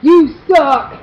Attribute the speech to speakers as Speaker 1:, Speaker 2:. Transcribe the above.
Speaker 1: You suck!